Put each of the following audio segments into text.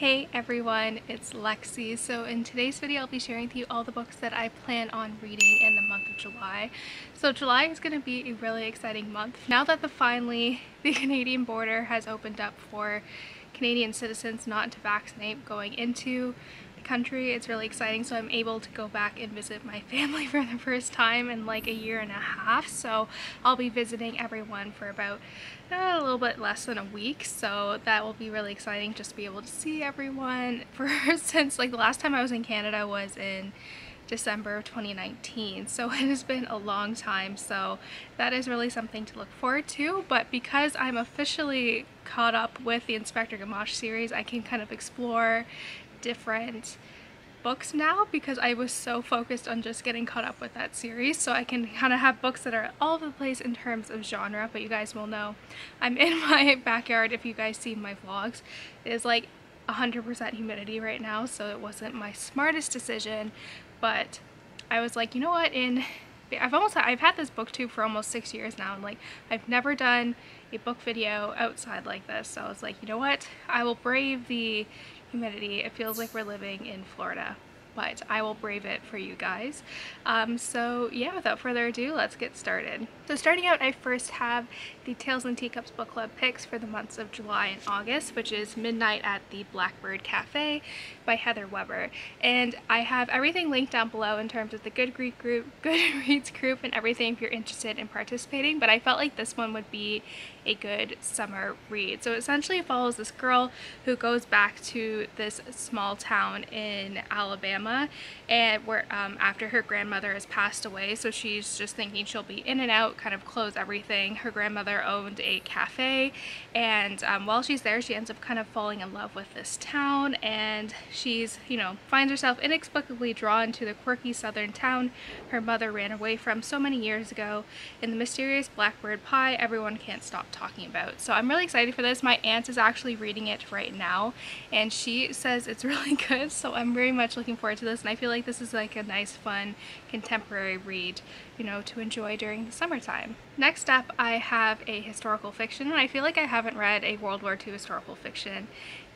Hey everyone, it's Lexi. So in today's video I'll be sharing with you all the books that I plan on reading in the month of July. So July is going to be a really exciting month. Now that the finally the Canadian border has opened up for Canadian citizens not to vaccinate going into country. It's really exciting so I'm able to go back and visit my family for the first time in like a year and a half. So I'll be visiting everyone for about uh, a little bit less than a week. So that will be really exciting just to be able to see everyone for since like the last time I was in Canada was in December of 2019 so it has been a long time. So that is really something to look forward to. But because I'm officially caught up with the Inspector Gamache series I can kind of explore different books now because I was so focused on just getting caught up with that series. So I can kind of have books that are all over the place in terms of genre but you guys will know I'm in my backyard if you guys see my vlogs. It is like 100% humidity right now so it wasn't my smartest decision but I was like you know what? In I've almost I've had this booktube for almost six years now and like I've never done a book video outside like this. So I was like you know what? I will brave the humidity. It feels like we're living in Florida but I will brave it for you guys. Um, so yeah, without further ado, let's get started. So starting out, I first have the Tales and Teacups Book Club picks for the months of July and August, which is Midnight at the Blackbird Cafe by Heather Webber. And I have everything linked down below in terms of the Good Goodreads group, Goodreads group and everything if you're interested in participating, but I felt like this one would be a good summer read. So essentially it follows this girl who goes back to this small town in Alabama and where um, after her grandmother has passed away so she's just thinking she'll be in and out kind of close everything. Her grandmother owned a cafe and um, while she's there she ends up kind of falling in love with this town and she's you know finds herself inexplicably drawn to the quirky southern town her mother ran away from so many years ago in the mysterious blackbird pie everyone can't stop talking about. So I'm really excited for this. My aunt is actually reading it right now and she says it's really good so I'm very much looking forward to this and I feel like this is like a nice fun contemporary read you know to enjoy during the summertime. Next up I have a historical fiction and I feel like I haven't read a World War II historical fiction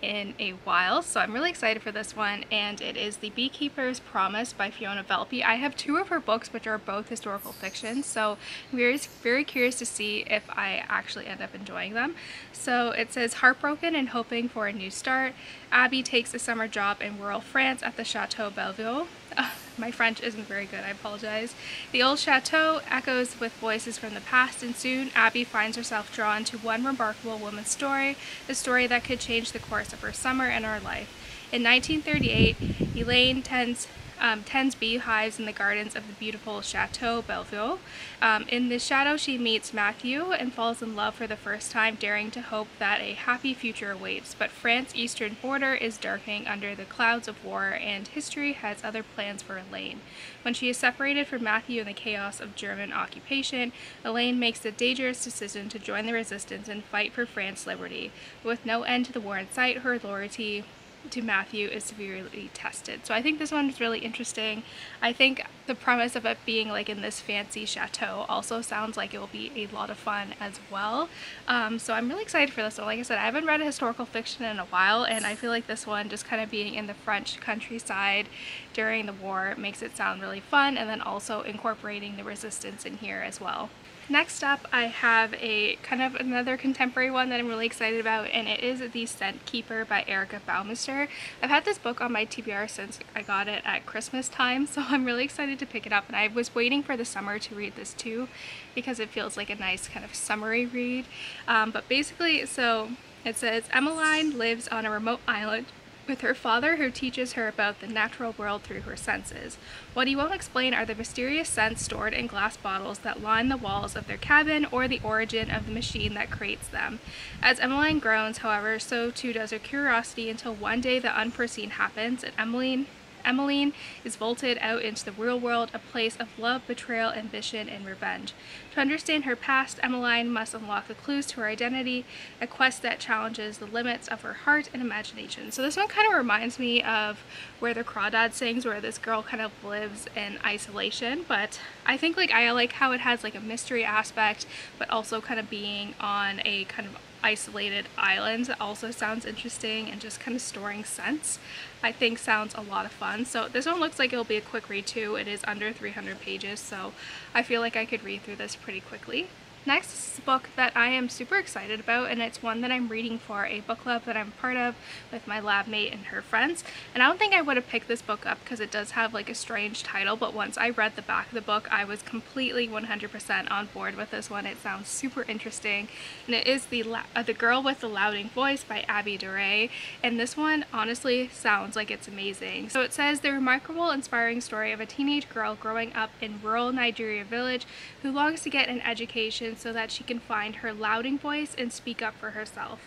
in a while so I'm really excited for this one and it is The Beekeeper's Promise by Fiona Valpy. I have two of her books which are both historical fiction so I'm very, very curious to see if I actually end up enjoying them. So it says heartbroken and hoping for a new start. Abby takes a summer job in rural France at the Chateau Belleville. My French isn't very good, I apologize. The old chateau echoes with voices from the past and soon Abby finds herself drawn to one remarkable woman's story, a story that could change the course of her summer and her life. In 1938, Elaine tends um, tends beehives in the gardens of the beautiful Chateau Belleville. Um, in the shadow, she meets Matthew and falls in love for the first time, daring to hope that a happy future awaits. But France's eastern border is darkening under the clouds of war, and history has other plans for Elaine. When she is separated from Matthew in the chaos of German occupation, Elaine makes the dangerous decision to join the resistance and fight for France's liberty. With no end to the war in sight, her loyalty to Matthew is severely tested. So I think this one is really interesting. I think the premise of it being like in this fancy chateau also sounds like it will be a lot of fun as well. Um, so I'm really excited for this one. Like I said, I haven't read a historical fiction in a while and I feel like this one just kind of being in the French countryside during the war makes it sound really fun and then also incorporating the resistance in here as well. Next up, I have a kind of another contemporary one that I'm really excited about, and it is The Scent Keeper by Erica Bauermeister. I've had this book on my TBR since I got it at Christmas time, so I'm really excited to pick it up, and I was waiting for the summer to read this too, because it feels like a nice kind of summery read. Um, but basically, so it says, Emmeline lives on a remote island with her father who teaches her about the natural world through her senses. What he won't explain are the mysterious scents stored in glass bottles that line the walls of their cabin or the origin of the machine that creates them. As Emmeline groans, however, so too does her curiosity until one day the unforeseen happens and Emmeline Emmeline is vaulted out into the real world, a place of love, betrayal, ambition, and revenge. To understand her past, Emmeline must unlock the clues to her identity, a quest that challenges the limits of her heart and imagination. So this one kind of reminds me of Where the Crawdad Sings, where this girl kind of lives in isolation, but I think like I like how it has like a mystery aspect, but also kind of being on a kind of isolated islands that also sounds interesting and just kind of storing scents I think sounds a lot of fun. So this one looks like it'll be a quick read too. It is under 300 pages so I feel like I could read through this pretty quickly. Next is a book that I am super excited about and it's one that I'm reading for a book club that I'm part of with my lab mate and her friends. And I don't think I would have picked this book up because it does have like a strange title but once I read the back of the book I was completely 100% on board with this one. It sounds super interesting and it is the, uh, the Girl with the Louding Voice by Abi Dare and this one honestly sounds like it's amazing. So it says the remarkable inspiring story of a teenage girl growing up in rural Nigeria village who longs to get an education so that she can find her louding voice and speak up for herself.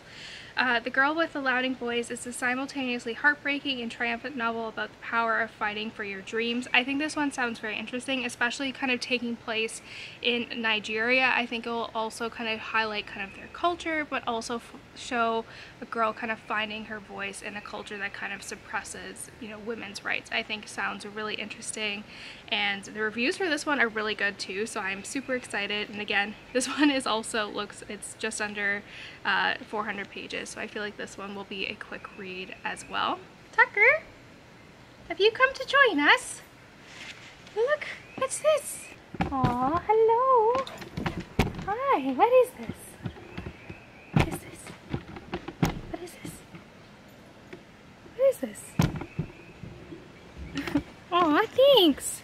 Uh, the Girl with the Louding Voice is a simultaneously heartbreaking and triumphant novel about the power of fighting for your dreams. I think this one sounds very interesting, especially kind of taking place in Nigeria. I think it will also kind of highlight kind of their culture, but also show a girl kind of finding her voice in a culture that kind of suppresses, you know, women's rights. I think sounds really interesting, and the reviews for this one are really good too, so I'm super excited. And again, this one is also looks, it's just under uh, 400 pages so I feel like this one will be a quick read as well. Tucker, have you come to join us? Look, what's this? Aw, hello. Hi, what is this? What is this? What is this? What is this? Aw, thanks.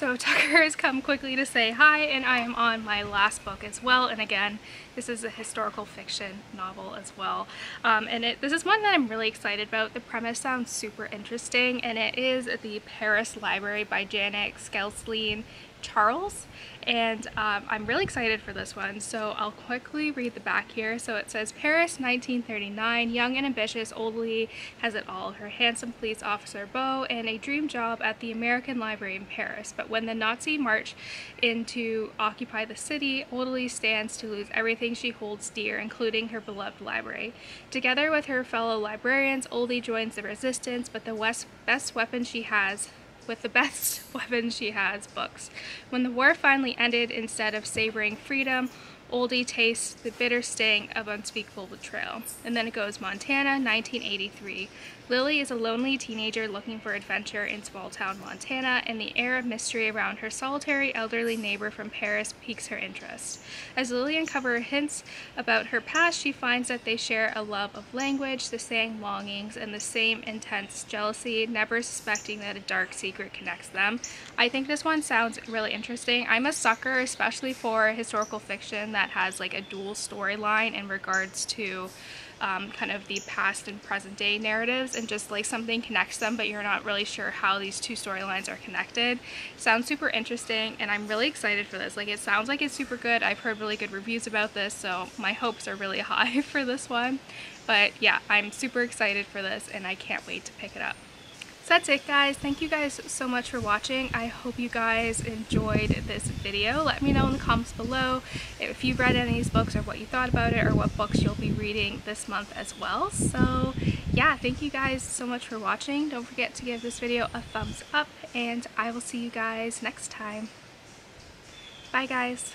So Tucker has come quickly to say hi and I am on my last book as well. And again this is a historical fiction novel as well. Um, and it, this is one that I'm really excited about. The premise sounds super interesting and it is the Paris Library by Janet Skeslien Charles and um, I'm really excited for this one. So I'll quickly read the back here. So it says Paris 1939 young and ambitious Oldie has it all. Her handsome police officer beau and a dream job at the American Library in Paris. But when the Nazi march in to occupy the city Oldie stands to lose everything she holds dear including her beloved library. Together with her fellow librarians Oldie joins the resistance but the best weapon she has with the best weapons she has, books. When the war finally ended, instead of savoring freedom, Oldie tastes the bitter sting of unspeakable betrayal. And then it goes Montana, 1983. Lily is a lonely teenager looking for adventure in small town Montana, and the air of mystery around her solitary elderly neighbor from Paris piques her interest. As Lily uncovers hints about her past, she finds that they share a love of language, the same longings, and the same intense jealousy, never suspecting that a dark secret connects them. I think this one sounds really interesting. I'm a sucker, especially for historical fiction that has like a dual storyline in regards to um, kind of the past and present day narratives and just like something connects them but you're not really sure how these two storylines are connected. Sounds super interesting and I'm really excited for this. Like it sounds like it's super good. I've heard really good reviews about this so my hopes are really high for this one. But yeah, I'm super excited for this and I can't wait to pick it up that's it guys. Thank you guys so much for watching. I hope you guys enjoyed this video. Let me know in the comments below if you've read any of these books or what you thought about it or what books you'll be reading this month as well. So yeah, thank you guys so much for watching. Don't forget to give this video a thumbs up and I will see you guys next time. Bye guys.